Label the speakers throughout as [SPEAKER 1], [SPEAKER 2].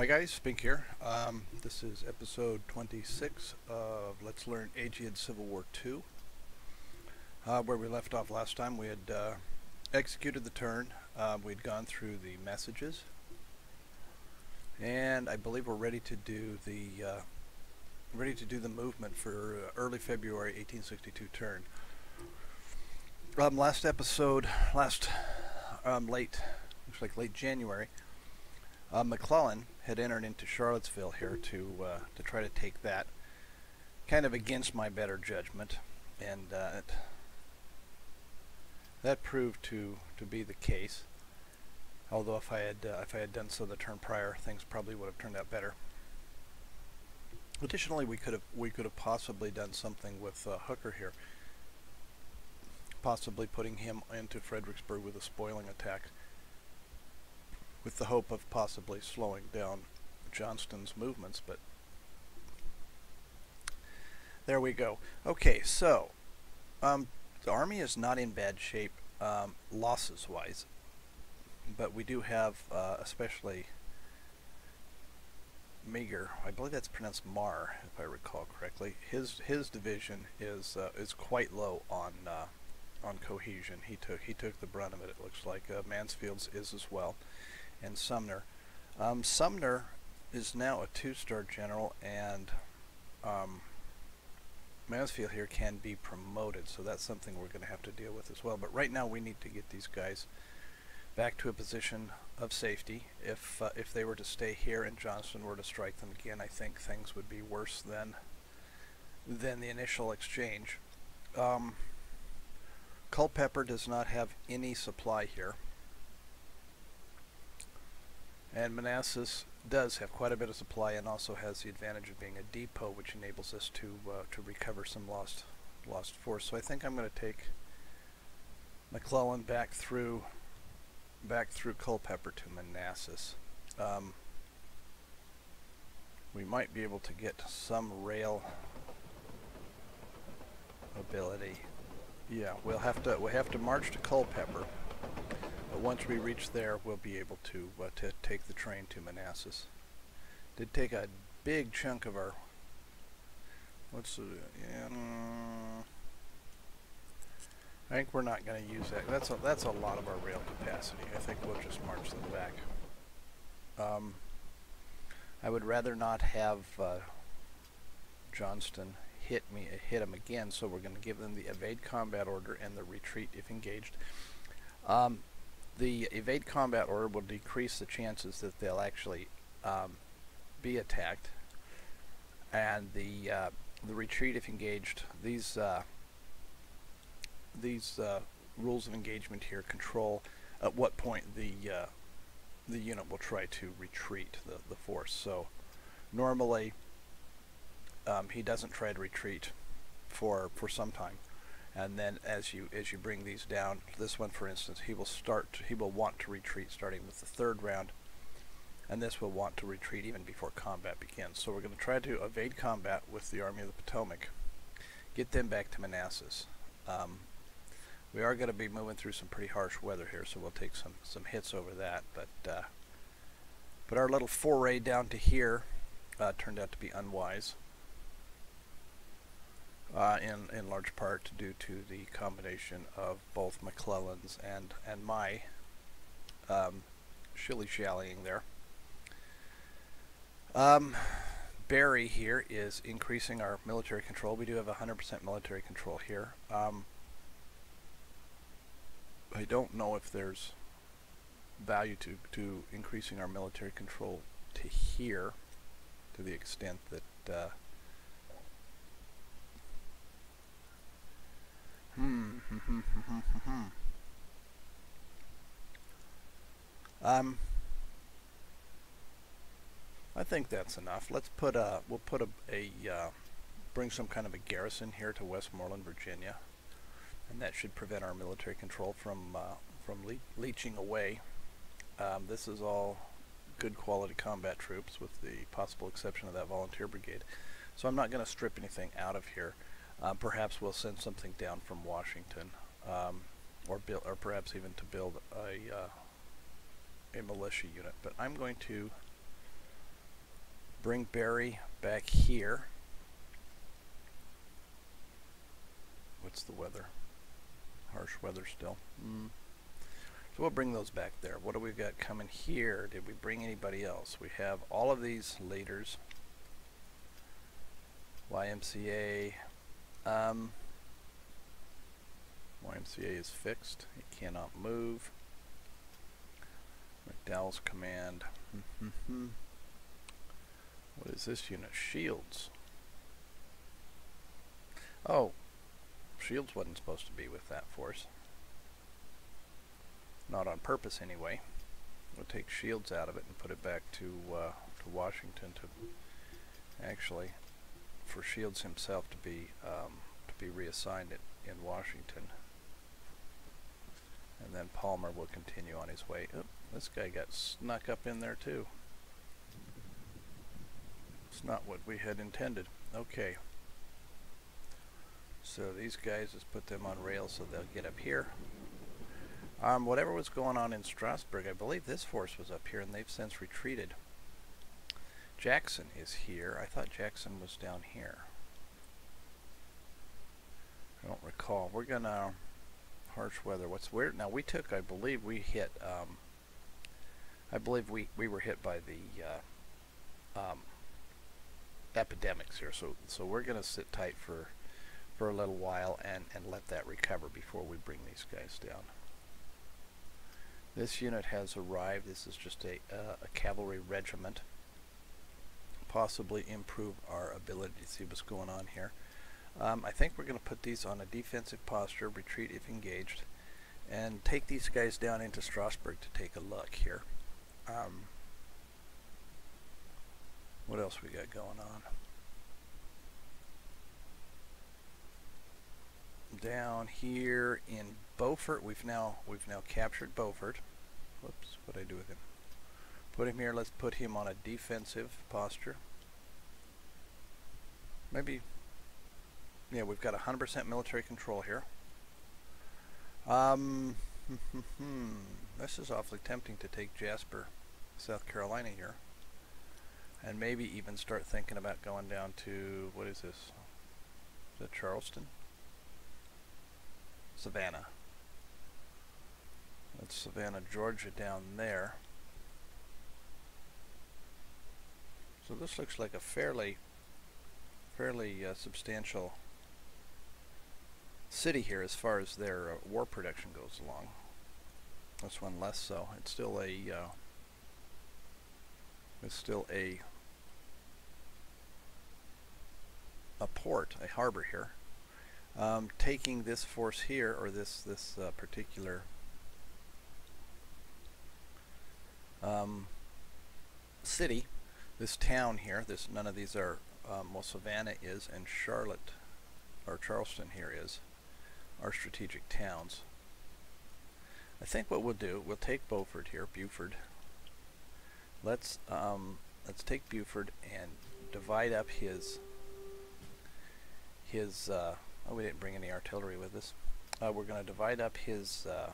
[SPEAKER 1] Hi guys, Spink here. Um, this is episode 26 of Let's Learn AGEOD Civil War II. Uh, where we left off last time, we had uh, executed the turn. Uh, we'd gone through the messages. And I believe we're ready to do the uh, ready to do the movement for uh, early February 1862 turn. Um, last episode, last um, late, looks like late January, uh, McClellan had entered into Charlottesville here to uh, to try to take that, kind of against my better judgment, and uh, it, that proved to to be the case. Although if I had uh, if I had done so the turn prior, things probably would have turned out better. Additionally, we could have we could have possibly done something with uh, Hooker here, possibly putting him into Fredericksburg with a spoiling attack with the hope of possibly slowing down Johnston's movements, but there we go. Okay, so um, the army is not in bad shape um, losses-wise, but we do have, uh, especially Meagher, I believe that's pronounced Mar, if I recall correctly. His his division is uh, is quite low on uh, on cohesion. He took he took the brunt of it. It looks like uh, Mansfield's is as well and Sumner. Um, Sumner is now a two-star general, and um, Mansfield here can be promoted, so that's something we're going to have to deal with as well. But right now, we need to get these guys back to a position of safety. If uh, if they were to stay here and Johnston were to strike them again, I think things would be worse than than the initial exchange. Um, Culpeper does not have any supply here. And Manassas does have quite a bit of supply and also has the advantage of being a depot, which enables us to uh, to recover some lost lost force. So I think I'm going to take McClellan back through back through Culpeper to Manassas. Um, we might be able to get some rail ability. Yeah, we'll have to we'll have to march to Culpeper. Once we reach there, we'll be able to uh, to take the train to Manassas. Did take a big chunk of our. What's the? Yeah, I think we're not going to use that. That's a that's a lot of our rail capacity. I think we'll just march them back. Um, I would rather not have uh, Johnston hit me hit him again, so we're going to give them the evade combat order and the retreat if engaged. Um, the evade combat order will decrease the chances that they'll actually um, be attacked, and the uh, the retreat if engaged. These uh, these uh, rules of engagement here control at what point the uh, the unit will try to retreat the the force. So normally um, he doesn't try to retreat for for some time and then as you as you bring these down this one for instance he will start to, he will want to retreat starting with the third round. And this will want to retreat even before combat begins. So we're going to try to evade combat with the Army of the Potomac. Get them back to Manassas. Um, we are going to be moving through some pretty harsh weather here so we'll take some some hits over that. But uh, but our little foray down to here uh, turned out to be unwise uh, in in large part due to the combination of both McClellan's and and my um, shilly shallying there. Um, Barry here is increasing our military control. We do have 100% military control here. Um, I don't know if there's value to, to increasing our military control to here to the extent that uh, um. I think that's enough. Let's put a. We'll put a. a uh, bring some kind of a garrison here to Westmoreland, Virginia, and that should prevent our military control from uh, from le leeching away. Um, this is all good quality combat troops, with the possible exception of that volunteer brigade. So I'm not going to strip anything out of here. Uh, perhaps we'll send something down from Washington, um, or build, or perhaps even to build a uh, a militia unit. But I'm going to Bring Barry back here. What's the weather? Harsh weather still. Mm. So we'll bring those back there. What do we got coming here? Did we bring anybody else? We have all of these leaders. YMCA. Um, YMCA is fixed. It cannot move. McDowell's command. what is this unit? Shields. Oh, Shields wasn't supposed to be with that force. Not on purpose anyway. We'll take Shields out of it and put it back to uh, to Washington to actually for Shields himself to be um, to be reassigned in, in Washington. And then Palmer will continue on his way. This guy got snuck up in there too. It's not what we had intended. Okay. So these guys, let's put them on rails so they'll get up here. Um, whatever was going on in Strasburg, I believe this force was up here and they've since retreated. Jackson is here. I thought Jackson was down here. I don't recall. We're gonna harsh weather. What's weird? Now we took, I believe, we hit. Um, I believe we we were hit by the uh, um, epidemics here. So so we're gonna sit tight for for a little while and and let that recover before we bring these guys down. This unit has arrived. This is just a uh, a cavalry regiment possibly improve our ability to see what's going on here. Um, I think we're going to put these on a defensive posture, retreat if engaged, and take these guys down into Strasburg to take a look here. Um, what else we got going on? Down here in Beaufort, we've now we've now captured Beaufort. Whoops, what did I do with him? Put him here. Let's put him on a defensive posture. Maybe, yeah, we've got 100% military control here. Um, this is awfully tempting to take Jasper, South Carolina here. And maybe even start thinking about going down to, what is this? Is that Charleston? Savannah. That's Savannah, Georgia down there. So this looks like a fairly, fairly uh, substantial city here as far as their uh, war production goes along. This one less so. It's still a, uh, it's still a, a port, a harbor here. Um, taking this force here, or this this uh, particular um, city, this town here, this none of these are, um, well Savannah is and Charlotte, or Charleston here is, are strategic towns. I think what we'll do, we'll take Beaufort here, Buford. Let's um, let's take Buford and divide up his his. Uh, oh, we didn't bring any artillery with us. Uh, we're going to divide up his uh,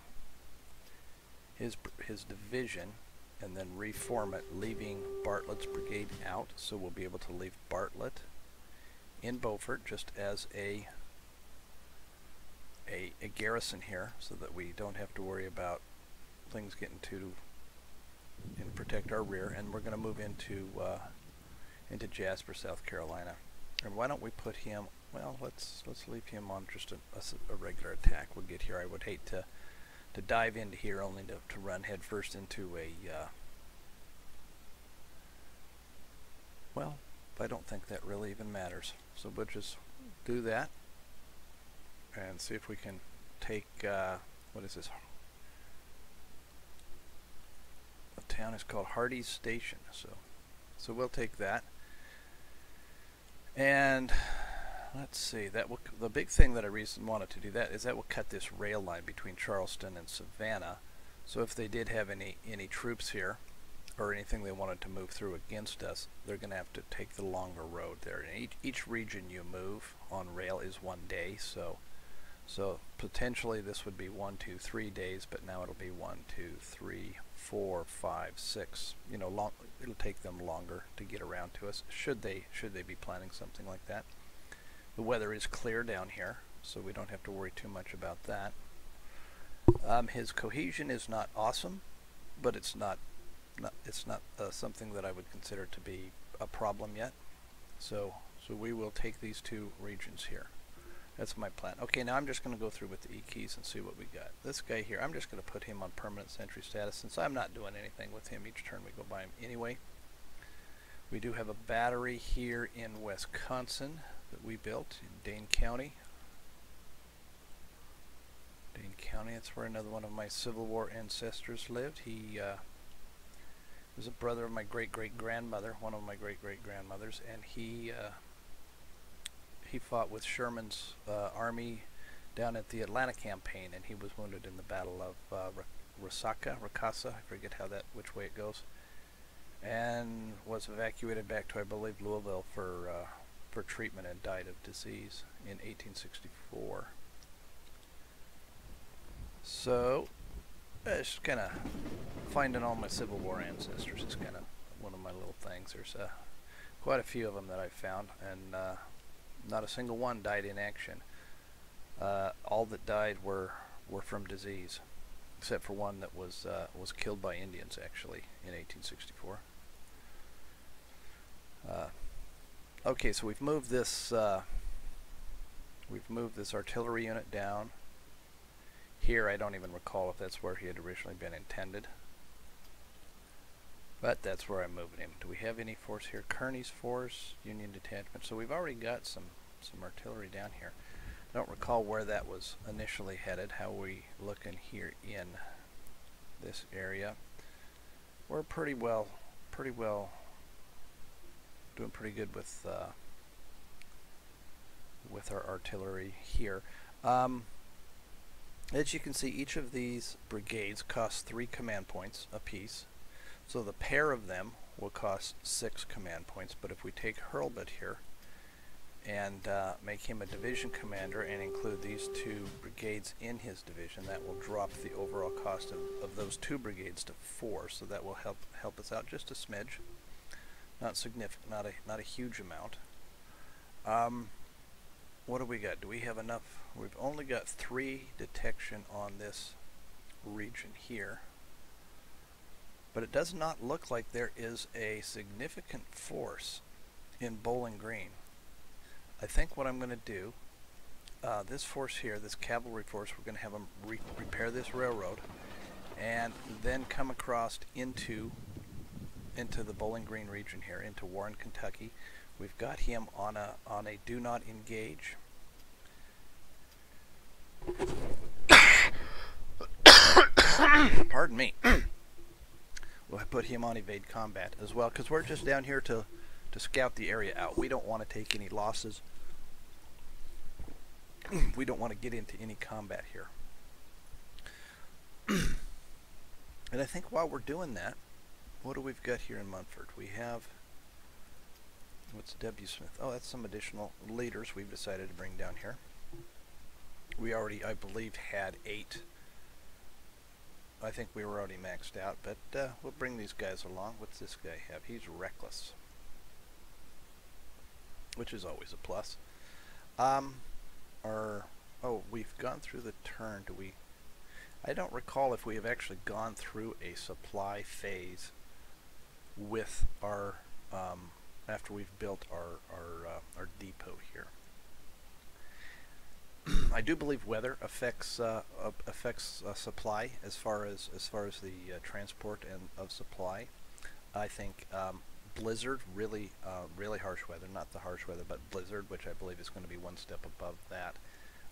[SPEAKER 1] his his division and then reform it, leaving Bartlett's brigade out. So we'll be able to leave Bartlett in Beaufort just as a, a, a garrison here so that we don't have to worry about things getting too and protect our rear and we're going to move into uh, into Jasper, South Carolina. And why don't we put him well let's let's leave him on just a, a, a regular attack we'll get here. I would hate to to dive into here only to, to run headfirst into a uh, well I don't think that really even matters. So we'll just do that and see if we can take uh, what is this? The town is called Hardy's Station so so we'll take that. And let's see that will, the big thing that I reason wanted to do that is that will cut this rail line between Charleston and Savannah so if they did have any any troops here or anything they wanted to move through against us they're gonna have to take the longer road there and each, each region you move on rail is one day so so potentially this would be one two three days but now it'll be one two three four, five, six. You know, long. It'll take them longer to get around to us. Should they should they be planning something like that? The weather is clear down here, so we don't have to worry too much about that. Um, his cohesion is not awesome, but it's not, not it's not uh, something that I would consider to be a problem yet. So so we will take these two regions here. That's my plan. Okay, now I'm just going to go through with the E keys and see what we got. This guy here, I'm just going to put him on permanent sentry status since I'm not doing anything with him each turn we go by him anyway. We do have a battery here in Wisconsin that we built in Dane County. Dane County, that's where another one of my Civil War ancestors lived. He uh, was a brother of my great-great-grandmother, one of my great-great-grandmothers, and he uh, he fought with Sherman's uh, army down at the Atlanta campaign, and he was wounded in the Battle of uh, Resaca, Ricasa, I forget how that, which way it goes, and was evacuated back to, I believe, Louisville for uh, for treatment and died of disease in 1864. So, it's kind of finding all my Civil War ancestors is kind of one of my little things. There's uh, quite a few of them that I found, and uh, not a single one died in action. Uh, all that died were were from disease, except for one that was uh, was killed by Indians actually in 1864. Okay, so we've moved this uh, we've moved this artillery unit down. Here, I don't even recall if that's where he had originally been intended. But that's where I'm moving him. Do we have any force here? Kearny's force, Union detachment. So we've already got some, some artillery down here. I don't recall where that was initially headed. How we looking here in this area? We're pretty well, pretty well, doing pretty good with uh, with our artillery here. Um, as you can see, each of these brigades costs three command points apiece. So the pair of them will cost six command points, but if we take Hurlbut here and uh, make him a division commander and include these two brigades in his division, that will drop the overall cost of, of those two brigades to four, so that will help help us out just a smidge. Not significant, not a not a huge amount. Um, what do we got? Do we have enough? We've only got three detection on this region here but it does not look like there is a significant force in Bowling Green. I think what I'm going to do, uh, this force here, this cavalry force, we're going to have them re repair this railroad and then come across into into the Bowling Green region here, into Warren, Kentucky. We've got him on a on a do not engage. Pardon me. we'll put him on evade combat as well because we're just down here to to scout the area out. We don't want to take any losses. we don't want to get into any combat here. and I think while we're doing that, what do we've got here in Munford? We have what's W. Smith? Oh, that's some additional leaders we've decided to bring down here. We already, I believe, had eight I think we were already maxed out, but uh, we'll bring these guys along. What's this guy have? He's reckless, which is always a plus. Um, our, oh, we've gone through the turn. Do we? I don't recall if we have actually gone through a supply phase with our um, after we've built our our uh, our depot here. I do believe weather affects uh, affects uh, supply as far as as far as the uh, transport and of supply. I think um, blizzard really uh, really harsh weather, not the harsh weather, but blizzard, which I believe is going to be one step above that.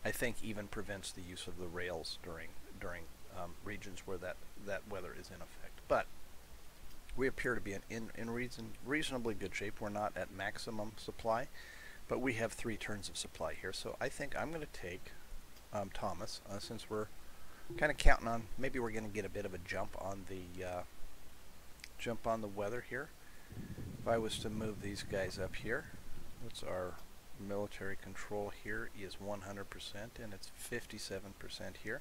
[SPEAKER 1] I think even prevents the use of the rails during during um, regions where that that weather is in effect. But we appear to be in in, reason reasonably good shape. We're not at maximum supply. But we have three turns of supply here, so I think I'm going to take um, Thomas, uh, since we're kind of counting on, maybe we're going to get a bit of a jump on the uh, jump on the weather here. If I was to move these guys up here, what's our military control here is 100% and it's 57% here.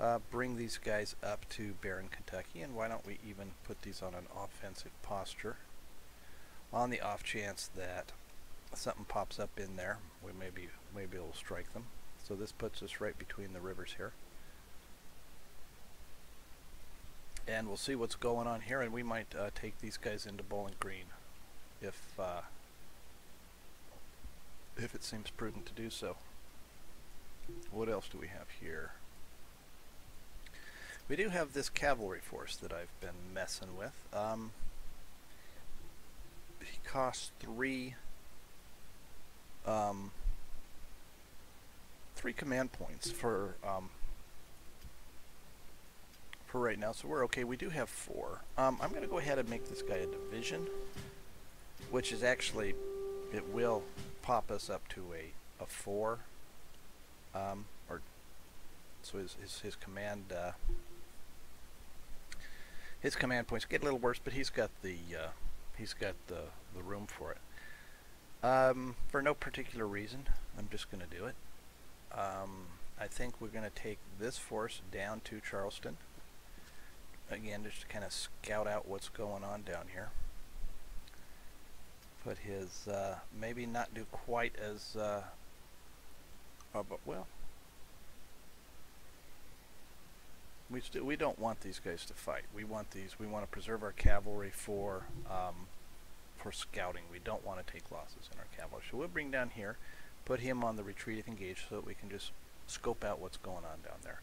[SPEAKER 1] Uh, bring these guys up to Barren, Kentucky, and why don't we even put these on an offensive posture on the off chance that something pops up in there, we may maybe maybe will strike them. So this puts us right between the rivers here. And we'll see what's going on here, and we might uh, take these guys into Bowling Green if uh, if it seems prudent to do so. What else do we have here? We do have this cavalry force that I've been messing with. Um, he costs three um, three command points for um, for right now, so we're okay. We do have four. Um, I'm going to go ahead and make this guy a division, which is actually it will pop us up to a a four, um, or so his his, his command. Uh, his command points get a little worse, but he's got the uh, he's got the the room for it. Um, for no particular reason, I'm just going to do it. Um, I think we're going to take this force down to Charleston. Again, just to kind of scout out what's going on down here. Put his, uh, maybe not do quite as, uh, oh, but well, we we don't want these guys to fight. We want these. We want to preserve our cavalry for um, for scouting. We don't want to take losses in our cavalry. So we'll bring down here, put him on the retreat if engaged, so that we can just scope out what's going on down there.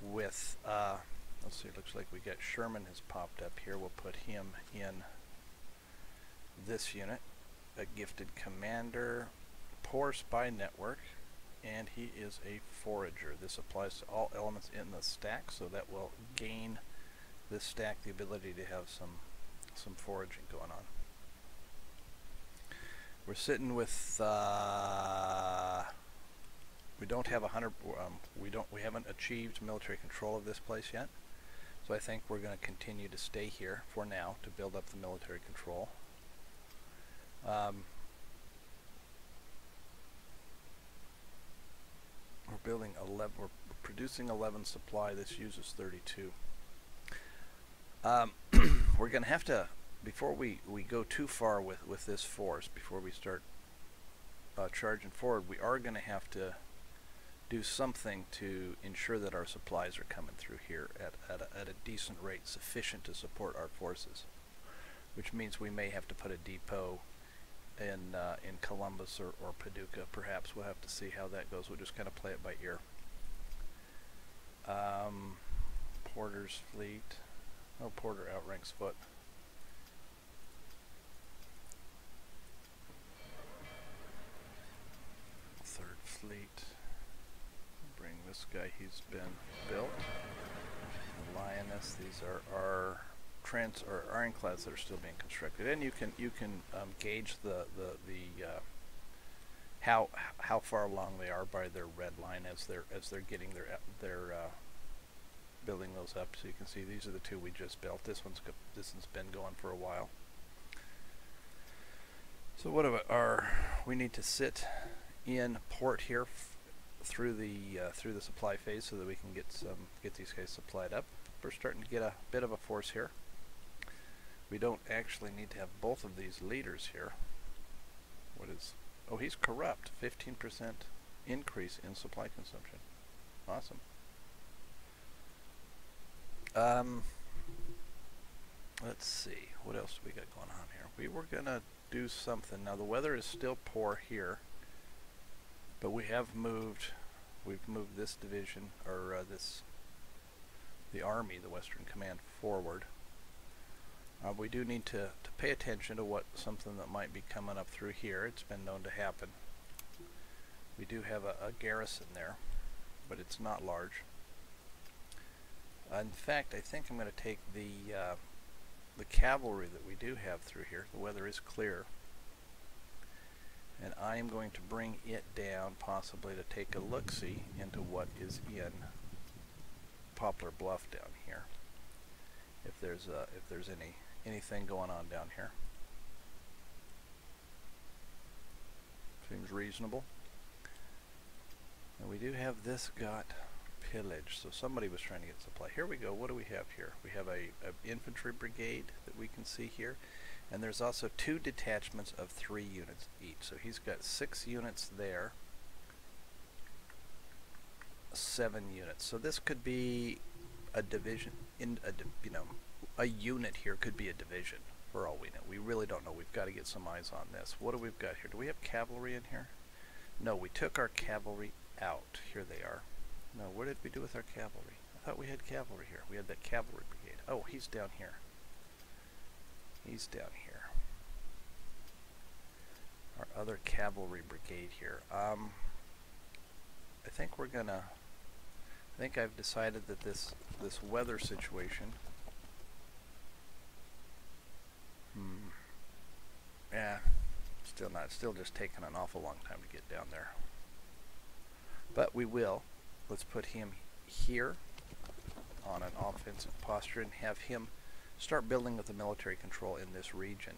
[SPEAKER 1] With uh, let's see, it looks like we got Sherman has popped up here. We'll put him in this unit, a gifted commander, poor spy network and he is a forager. This applies to all elements in the stack, so that will gain this stack the ability to have some some foraging going on. We're sitting with uh, we don't have a hundred. Um, we don't. We haven't achieved military control of this place yet, so I think we're going to continue to stay here for now to build up the military control. Um, we're building 11 we're producing 11 supply this uses 32 um, we're gonna have to before we we go too far with with this force before we start uh, charging forward we are gonna have to do something to ensure that our supplies are coming through here at, at, a, at a decent rate sufficient to support our forces which means we may have to put a depot in uh, in Columbus or, or Paducah. Perhaps we'll have to see how that goes. We'll just kind of play it by ear. Um, Porter's fleet. Oh, Porter outranks Foote. Third fleet. Bring this guy. He's been built. Lioness. These are our trans or ironclads that are still being constructed, and you can you can um, gauge the the the uh, how how far along they are by their red line as they're as they're getting their their uh, building those up. So you can see these are the two we just built. This one's this one's been going for a while. So what are? We need to sit in port here through the uh, through the supply phase so that we can get some get these guys supplied up. We're starting to get a bit of a force here. We don't actually need to have both of these leaders here. What is... Oh, he's corrupt. 15% increase in supply consumption. Awesome. Um, let's see. What else we got going on here? We were going to do something. Now, the weather is still poor here. But we have moved... We've moved this division, or uh, this... The Army, the Western Command, forward. Uh, we do need to, to pay attention to what something that might be coming up through here. It's been known to happen. We do have a, a garrison there, but it's not large. Uh, in fact, I think I'm going to take the uh, the cavalry that we do have through here. The weather is clear. And I am going to bring it down possibly to take a look-see into what is in Poplar Bluff down here. If there's a, if there's any anything going on down here. Seems reasonable. And we do have this got pillage. So somebody was trying to get supply. Here we go. What do we have here? We have a, a infantry brigade that we can see here. And there's also two detachments of three units each. So he's got six units there. Seven units. So this could be a division in a you know a unit here could be a division for all we know. We really don't know. We've got to get some eyes on this. What do we've got here? Do we have cavalry in here? No, we took our cavalry out. Here they are. No, what did we do with our cavalry? I thought we had cavalry here. We had that cavalry brigade. Oh, he's down here. He's down here. Our other cavalry brigade here. Um, I think we're gonna. I think I've decided that this this weather situation. Hmm. Yeah, still not. Still just taking an awful long time to get down there. But we will. Let's put him here on an offensive posture and have him start building with the military control in this region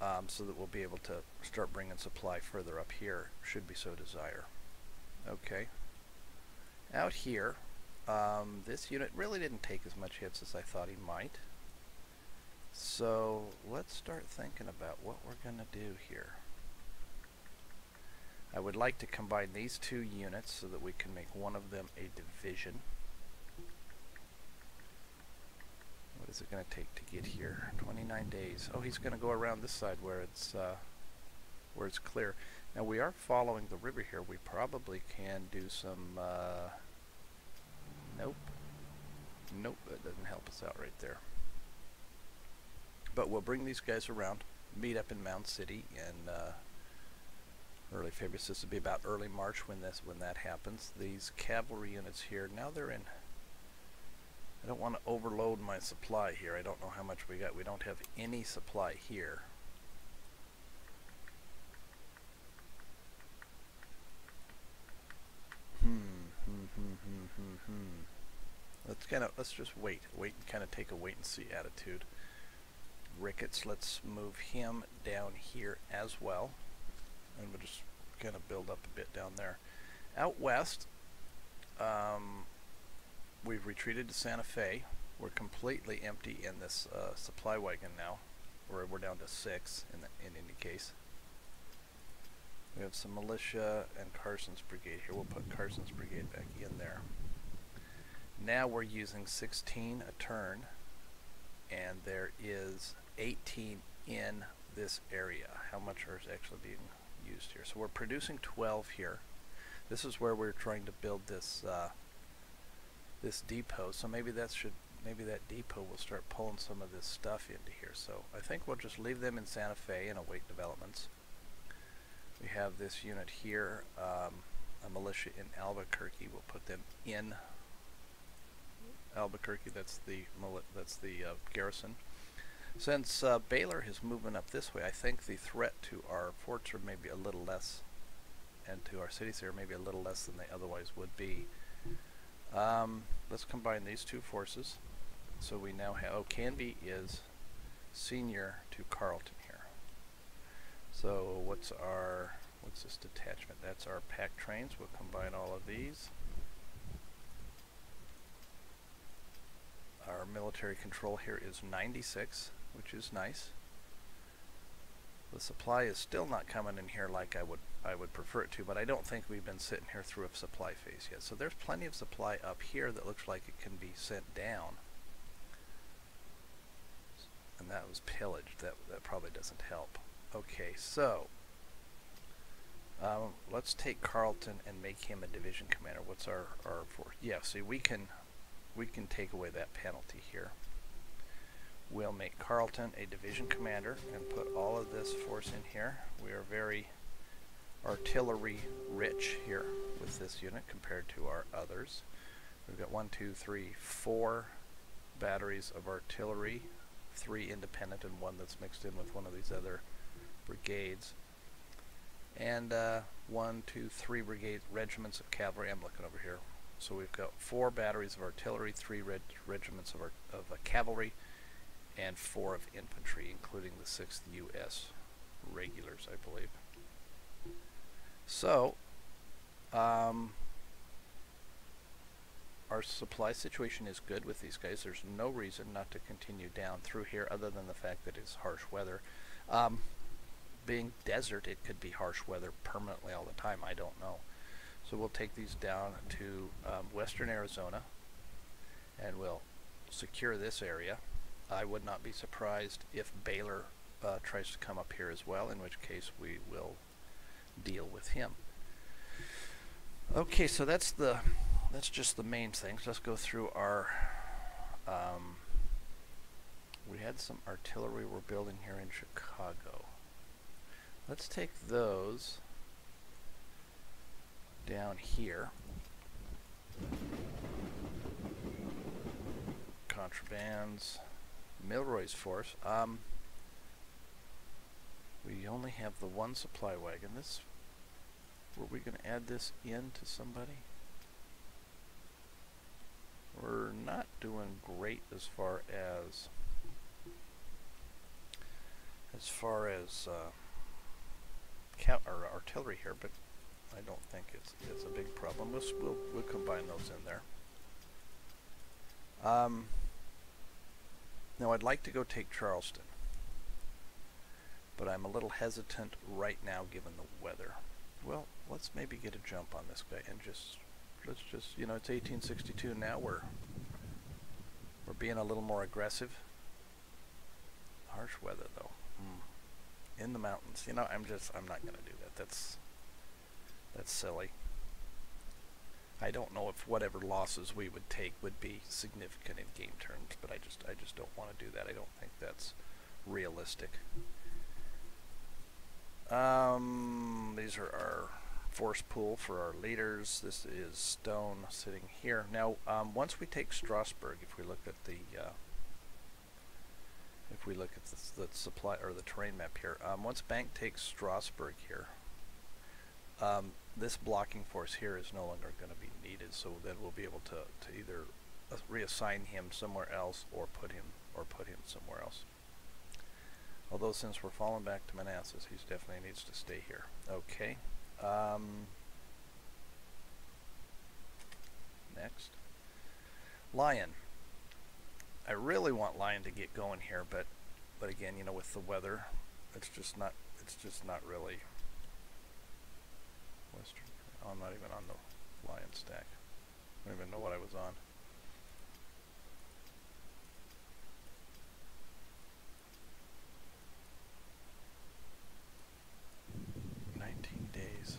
[SPEAKER 1] um, so that we'll be able to start bringing supply further up here should we so desire. Okay. Out here, um, this unit really didn't take as much hits as I thought he might. So let's start thinking about what we're going to do here. I would like to combine these two units so that we can make one of them a division. What is it going to take to get here? 29 days. Oh, he's going to go around this side where it's uh, where it's clear. Now we are following the river here. We probably can do some. Uh, nope. Nope, that doesn't help us out right there. But we'll bring these guys around, meet up in Mound City, and uh, early February. This would be about early March when this when that happens. These cavalry units here now they're in. I don't want to overload my supply here. I don't know how much we got. We don't have any supply here. Hmm, hmm, hmm, hmm, hmm, hmm. Let's kind of let's just wait, wait and kind of take a wait and see attitude. Ricketts, let's move him down here as well and we'll just kind of build up a bit down there. Out west, um, we've retreated to Santa Fe. We're completely empty in this uh, supply wagon now. We're, we're down to six in, the, in any case. We have some militia and Carson's brigade here. We'll put Carson's brigade back in there. Now we're using 16 a turn, and there is 18 in this area. How much are actually being used here. So we're producing 12 here. This is where we're trying to build this uh, this depot. So maybe that should maybe that depot will start pulling some of this stuff into here. So I think we'll just leave them in Santa Fe and await developments. We have this unit here, um, a militia in Albuquerque. We'll put them in Albuquerque. That's the that's the uh, garrison. Since uh, Baylor is moving up this way, I think the threat to our forts are maybe a little less, and to our cities here maybe a little less than they otherwise would be. Um, let's combine these two forces. So we now have, oh, Canby is senior to Carleton here. So what's our, what's this detachment? That's our pack trains. We'll combine all of these. Our military control here is 96 which is nice. The supply is still not coming in here like I would I would prefer it to, but I don't think we've been sitting here through a supply phase yet. So there's plenty of supply up here that looks like it can be sent down. And that was pillaged. That, that probably doesn't help. Okay, so um, let's take Carleton and make him a division commander. What's our, our force? Yeah, see we can we can take away that penalty here. We'll make Carleton a division commander and put all of this force in here. We are very artillery rich here with this unit compared to our others. We've got one, two, three, four batteries of artillery, three independent and one that's mixed in with one of these other brigades. And uh, one, two, three brigade regiments of cavalry. I'm looking over here. So we've got four batteries of artillery, three reg regiments of, of uh, cavalry, and four of infantry, including the 6th U.S. regulars, I believe. So, um, our supply situation is good with these guys. There's no reason not to continue down through here other than the fact that it's harsh weather. Um, being desert, it could be harsh weather permanently all the time. I don't know. So we'll take these down to um, western Arizona and we'll secure this area. I would not be surprised if Baylor uh, tries to come up here as well, in which case we will deal with him. Okay, so that's the that's just the main things. Let's go through our. Um, we had some artillery we're building here in Chicago. Let's take those down here. Contrabands. Milroy's force. Um, we only have the one supply wagon. This, were we going to add this in to somebody? We're not doing great as far as as far as uh, or artillery here, but I don't think it's it's a big problem. We'll we'll, we'll combine those in there. Um, now I'd like to go take Charleston, but I'm a little hesitant right now given the weather. Well, let's maybe get a jump on this guy and just let's just you know it's 1862 now. We're we're being a little more aggressive. Harsh weather though. Mm. In the mountains. You know, I'm just I'm not gonna do that. That's that's silly. I don't know if whatever losses we would take would be significant in game terms, but I just I just don't want to do that. I don't think that's realistic. Um, these are our force pool for our leaders. This is Stone sitting here. Now, um, once we take Strasburg, if we look at the uh, if we look at the, the, supply or the terrain map here, um, once Bank takes Strasburg here, um, this blocking force here is no longer going to be needed, so then we'll be able to, to either uh, reassign him somewhere else or put him or put him somewhere else. Although since we're falling back to Manassas, he definitely needs to stay here. Okay. Um, next. Lyon. I really want Lyon to get going here, but but again, you know, with the weather, it's just not it's just not really Western. I'm not even on the Lyon stack. I don't even know what I was on. Nineteen days.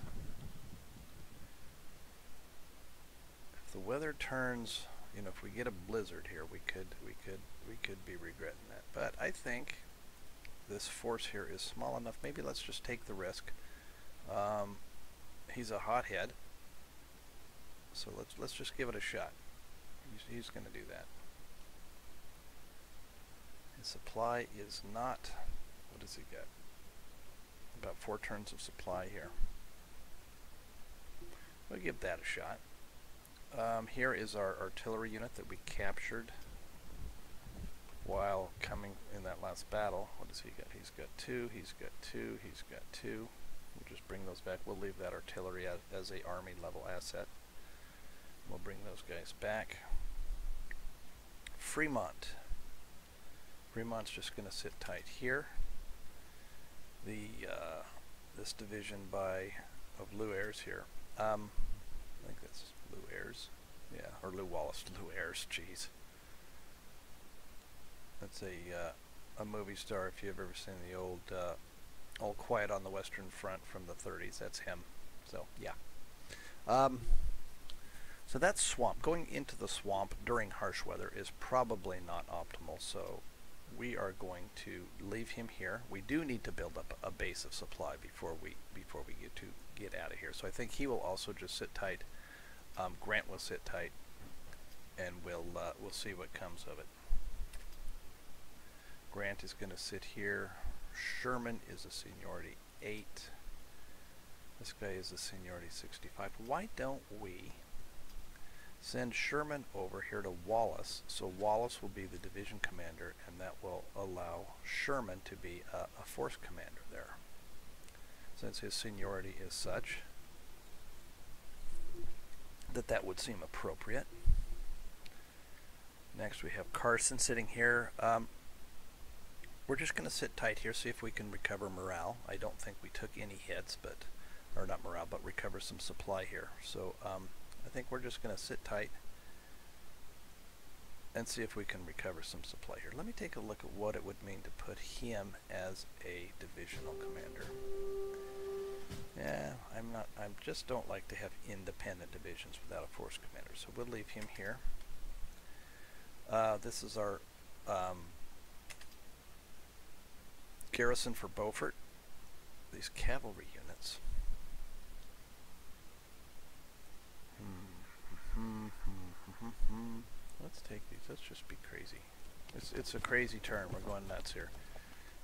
[SPEAKER 1] If the weather turns, you know, if we get a blizzard here, we could, we could, we could be regretting that. But I think this force here is small enough. Maybe let's just take the risk. Um, he's a hothead. So let's let's just give it a shot. He's, he's going to do that. His supply is not. What does he get? About four turns of supply here. We'll give that a shot. Um, here is our artillery unit that we captured while coming in that last battle. What does he get? He's got two, he's got two, he's got two. We'll just bring those back. We'll leave that artillery as, as a army level asset. We'll bring those guys back. Fremont. Fremont's just going to sit tight here. The uh, this division by of Lew Ayres here. Um, I think that's Lew Ayres. Yeah, or Lew Wallace. Lew Ayres. Jeez. That's a uh, a movie star. If you've ever seen the old uh, all Quiet on the Western Front from the 30s. That's him. So, yeah. Um, so that's swamp. Going into the swamp during harsh weather is probably not optimal. So we are going to leave him here. We do need to build up a base of supply before we before we get to get out of here. So I think he will also just sit tight. Um, Grant will sit tight, and we'll uh, we'll see what comes of it. Grant is going to sit here. Sherman is a seniority 8. This guy is a seniority 65. Why don't we send Sherman over here to Wallace so Wallace will be the division commander and that will allow Sherman to be a, a force commander there since his seniority is such that that would seem appropriate. Next we have Carson sitting here. Um, we're just going to sit tight here, see if we can recover morale. I don't think we took any hits, but or not morale, but recover some supply here. So um, I think we're just going to sit tight and see if we can recover some supply here. Let me take a look at what it would mean to put him as a divisional commander. Yeah, I'm not, I just don't like to have independent divisions without a force commander, so we'll leave him here. Uh, this is our um, garrison for Beaufort. These cavalry units. Let's take these. Let's just be crazy. It's it's a crazy turn. We're going nuts here,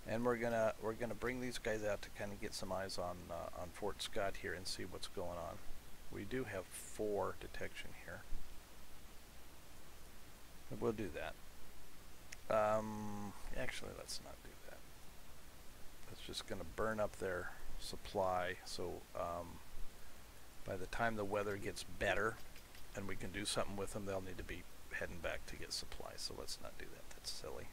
[SPEAKER 1] and we're gonna we're gonna bring these guys out to kind of get some eyes on uh, on Fort Scott here and see what's going on. We do have four detection here. We'll do that. Um, actually, let's not just going to burn up their supply. So um, by the time the weather gets better and we can do something with them, they'll need to be heading back to get supplies, so let's not do that. That's silly.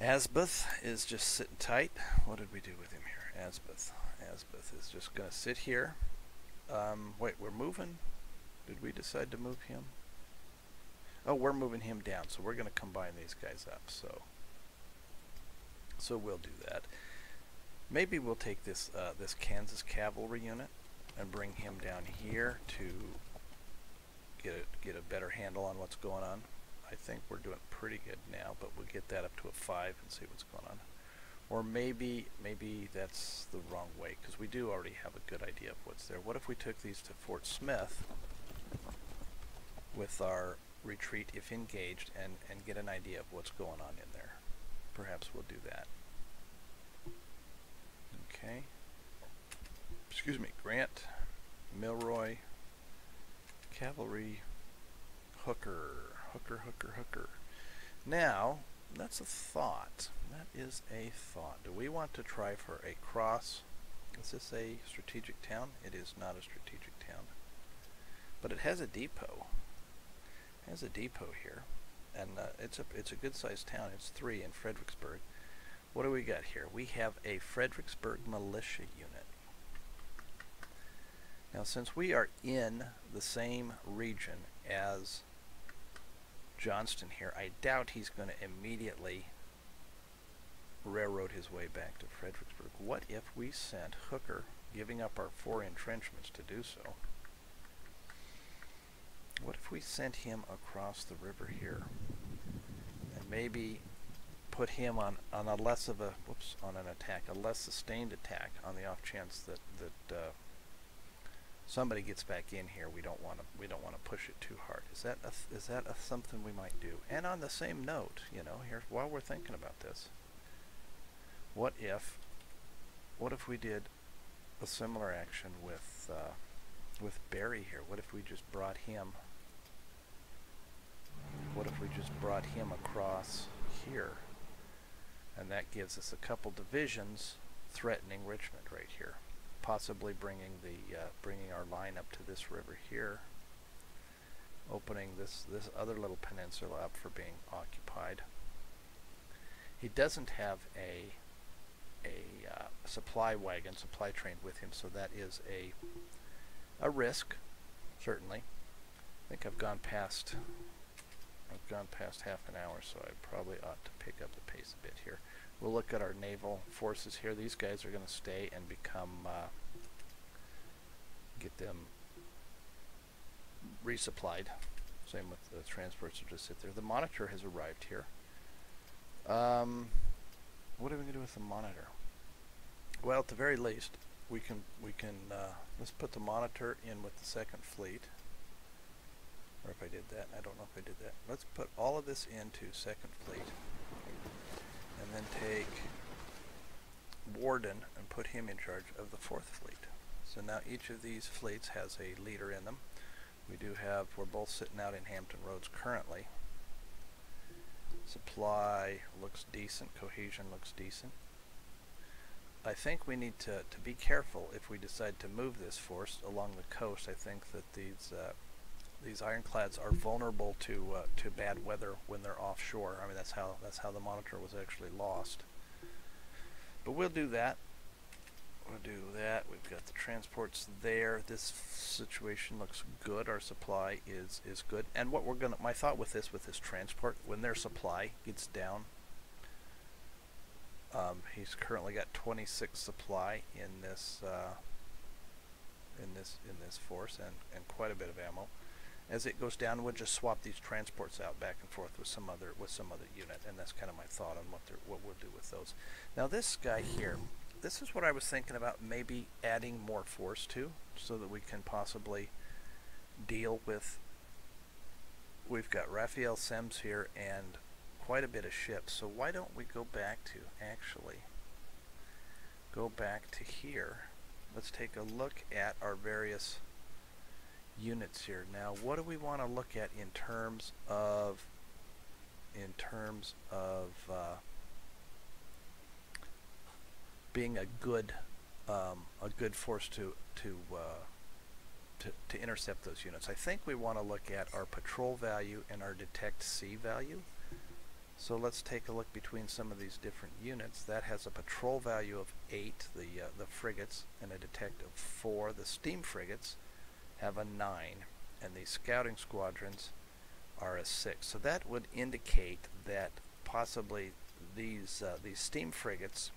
[SPEAKER 1] Asboth is just sitting tight. What did we do with him here? Asboth. Asboth is just going to sit here. Um, wait, we're moving? Did we decide to move him? Oh, we're moving him down, so we're going to combine these guys up. So, so we'll do that. Maybe we'll take this uh, this Kansas cavalry unit and bring him down here to get a, get a better handle on what's going on. I think we're doing pretty good now, but we'll get that up to a 5 and see what's going on. Or maybe maybe that's the wrong way, because we do already have a good idea of what's there. What if we took these to Fort Smith with our retreat if engaged and, and get an idea of what's going on in there? Perhaps we'll do that. Okay. Excuse me, Grant, Milroy, Cavalry, Hooker, Hooker, Hooker, Hooker. Now, that's a thought. That is a thought. Do we want to try for a cross? Is this a strategic town? It is not a strategic town. But it has a depot. It has a depot here. And uh, it's a it's a good sized town. It's three in Fredericksburg. What do we got here? We have a Fredericksburg militia unit. Now since we are in the same region as Johnston here, I doubt he's going to immediately railroad his way back to Fredericksburg. What if we sent Hooker, giving up our four entrenchments to do so, if we sent him across the river here and maybe put him on, on a less of a, whoops, on an attack, a less sustained attack on the off chance that, that uh, somebody gets back in here, we don't want to we don't want to push it too hard. Is that a, is that a, something we might do? And on the same note, you know, here while we're thinking about this, what if what if we did a similar action with uh, with Barry here? What if we just brought him? What if we just brought him across here? And that gives us a couple divisions threatening Richmond right here possibly bringing the uh, bringing our line up to this river here, opening this this other little peninsula up for being occupied. He doesn't have a a uh, supply wagon, supply train with him, so that is a a risk, certainly. I think I've gone past I've gone past half an hour, so I probably ought to pick up the pace a bit here. We'll look at our naval forces here. These guys are going to stay and become, uh, get them resupplied. Same with the transports will just sit there. The monitor has arrived here. Um, what are we going to do with the monitor? Well, at the very least, we can we can uh, let's put the monitor in with the second fleet. Or if I did that, I don't know if I did that. Let's put all of this into second fleet and then take Worden and put him in charge of the fourth fleet. So now each of these fleets has a leader in them. We do have, we're both sitting out in Hampton Roads currently. Supply looks decent, cohesion looks decent. I think we need to, to be careful if we decide to move this force along the coast. I think that these uh, these ironclads are vulnerable to uh, to bad weather when they're offshore. I mean that's how that's how the monitor was actually lost. But we'll do that. We'll do that. We've got the transports there. This situation looks good. Our supply is is good. And what we're gonna my thought with this with this transport when their supply gets down. Um, he's currently got 26 supply in this uh, in this in this force and and quite a bit of ammo as it goes down, we'll just swap these transports out back and forth with some other with some other unit, and that's kind of my thought on what what we'll do with those. Now this guy here, this is what I was thinking about maybe adding more force to, so that we can possibly deal with. We've got Raphael Semmes here and quite a bit of ships, so why don't we go back to actually go back to here. Let's take a look at our various units here. Now, what do we want to look at in terms of in terms of uh, being a good um, a good force to to, uh, to to intercept those units? I think we want to look at our patrol value and our detect C value. So let's take a look between some of these different units. That has a patrol value of 8, the, uh, the frigates, and a detect of 4, the steam frigates, have a 9 and the scouting squadrons are a 6. So that would indicate that possibly these uh, these steam frigates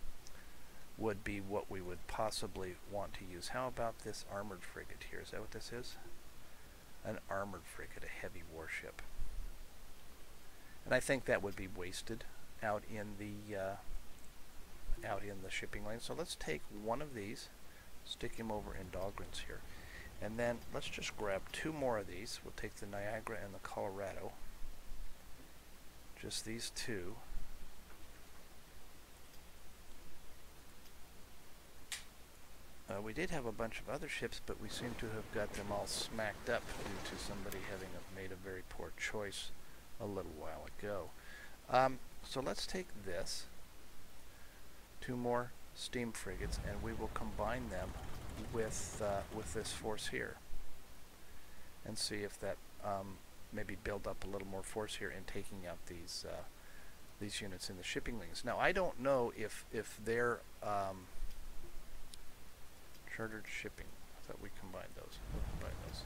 [SPEAKER 1] would be what we would possibly want to use. How about this armored frigate here? Is that what this is? An armored frigate, a heavy warship. And I think that would be wasted out in the uh, out in the shipping lane. So let's take one of these, stick him over in Dahlgren's here. And then let's just grab two more of these. We'll take the Niagara and the Colorado. Just these two. Uh, we did have a bunch of other ships, but we seem to have got them all smacked up due to somebody having a, made a very poor choice a little while ago. Um, so let's take this, two more steam frigates, and we will combine them with uh, with this force here and see if that um, maybe build up a little more force here in taking out these uh, these units in the shipping lanes. Now I don't know if if they're um, chartered shipping. I thought we combined those. Combine those.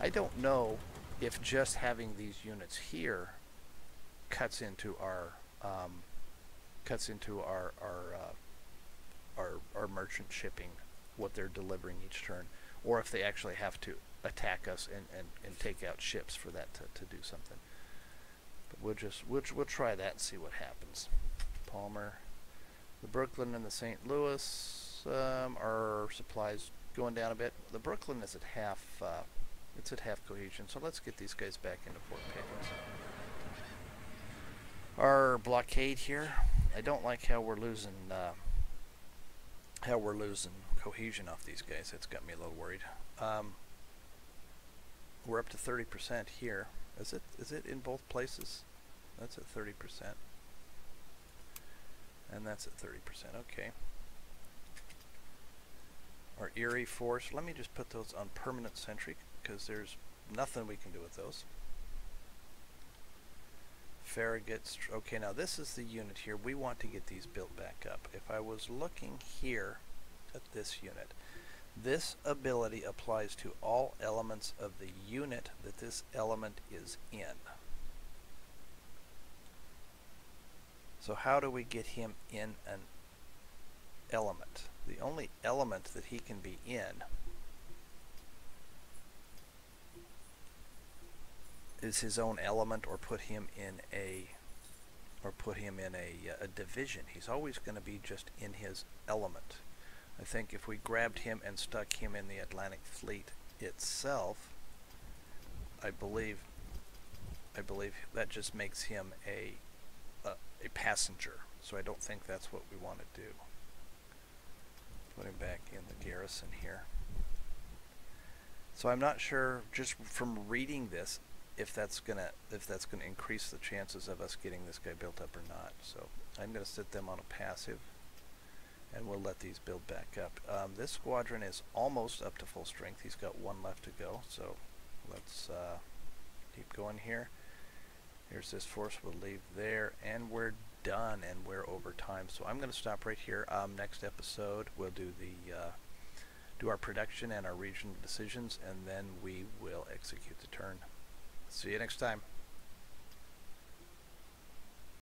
[SPEAKER 1] I don't know if just having these units here cuts into our um, cuts into our our, uh, our our merchant shipping what they're delivering each turn, or if they actually have to attack us and, and, and take out ships for that to, to do something. But we'll just we'll, we'll try that and see what happens. Palmer, the Brooklyn and the St. Louis um, our supplies going down a bit. The Brooklyn is at half uh, it's at half cohesion, so let's get these guys back into Fort Pickens. Our blockade here, I don't like how we're losing uh, how we're losing cohesion off these guys. That's got me a little worried. Um, we're up to 30% here. Is it is it in both places? That's at 30%. And that's at 30%. Okay. Our Erie Force, let me just put those on permanent sentry because there's nothing we can do with those. Farragut's, okay now this is the unit here. We want to get these built back up. If I was looking here, at this unit. This ability applies to all elements of the unit that this element is in. So how do we get him in an element? The only element that he can be in is his own element or put him in a or put him in a, uh, a division. He's always going to be just in his element. I think if we grabbed him and stuck him in the Atlantic Fleet itself, I believe I believe that just makes him a a, a passenger. So I don't think that's what we want to do. Put him back in the garrison here. So I'm not sure just from reading this if that's gonna if that's gonna increase the chances of us getting this guy built up or not. So I'm gonna set them on a passive and we'll let these build back up. Um, this squadron is almost up to full strength. He's got one left to go, so let's uh, keep going here. Here's this force. We'll leave there, and we're done, and we're over time. So I'm going to stop right here. Um, next episode, we'll do the uh, do our production and our regional decisions, and then we will execute the turn. See you next time.